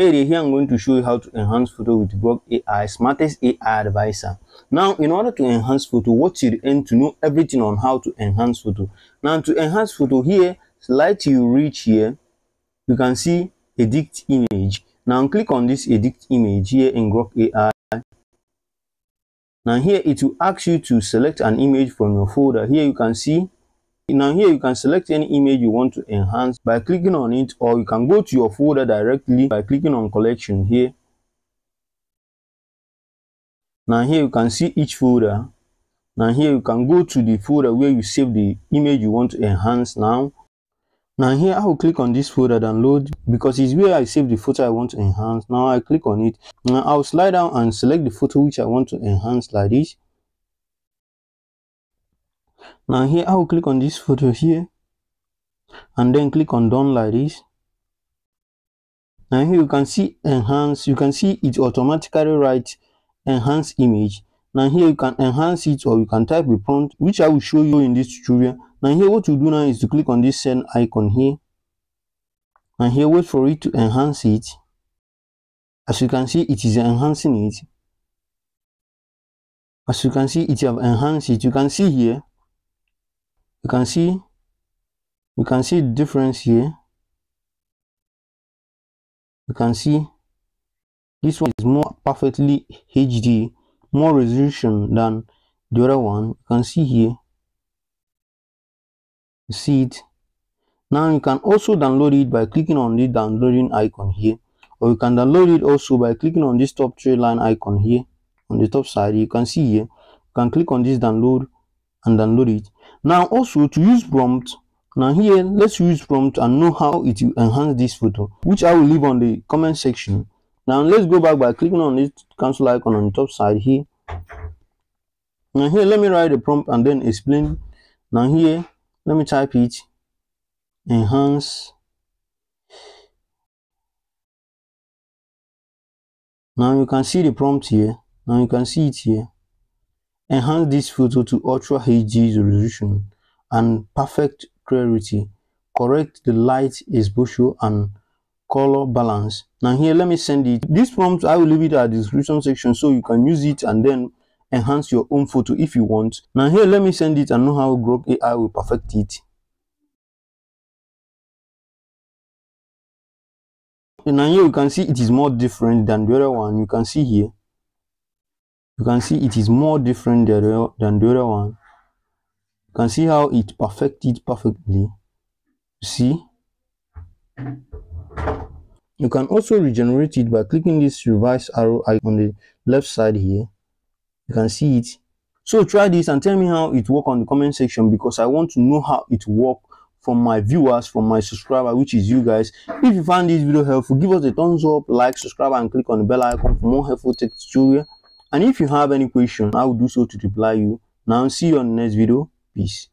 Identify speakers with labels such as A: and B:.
A: Hey here I'm going to show you how to enhance photo with Grok AI, smartest AI advisor. Now, in order to enhance photo, what you end to know everything on how to enhance photo. Now, to enhance photo here, slide you reach here, you can see edit image. Now, click on this edit image here in Grok AI. Now, here it will ask you to select an image from your folder. Here you can see now here you can select any image you want to enhance by clicking on it or you can go to your folder directly by clicking on collection here. Now here you can see each folder. Now here you can go to the folder where you save the image you want to enhance now. Now here I will click on this folder download because it's where I save the photo I want to enhance. Now I click on it. Now I'll slide down and select the photo which I want to enhance like this. Now here I will click on this photo here and then click on done like this. Now here you can see enhance, you can see it automatically write enhance image. Now here you can enhance it or you can type a prompt which I will show you in this tutorial. Now here what you do now is to click on this send icon here. And here wait for it to enhance it. As you can see it is enhancing it. As you can see it have enhanced it. You can see here you can see you can see the difference here. You can see this one is more perfectly hd more resolution than the other one. You can see here. You see it? Now you can also download it by clicking on the downloading icon here or you can download it also by clicking on this top three line icon here on the top side. You can see here. You can click on this download and download it. Now also to use prompt now here let's use prompt and know how it will enhance this photo which i will leave on the comment section. Now let's go back by clicking on this cancel icon on the top side here. Now here let me write the prompt and then explain. Now here let me type it enhance. Now you can see the prompt here. Now you can see it here enhance this photo to ultra HD resolution and perfect clarity. Correct the light exposure and color balance. Now here let me send it. This prompt i will leave it at the description section so you can use it and then enhance your own photo if you want. Now here let me send it and know how grok ai will perfect it. And now here you can see it is more different than the other one. You can see here you can see it is more different than the, other one. You can see how it perfected perfectly. You see? You can also regenerate it by clicking this reverse arrow icon on the left side here. You can see it. So try this and tell me how it work on the comment section because i want to know how it work from my viewers from my subscriber which is you guys. If you found this video helpful give us a thumbs up like subscribe and click on the bell icon for more helpful tech tutorial and if you have any question i will do so to reply you. Now see you on the next video. Peace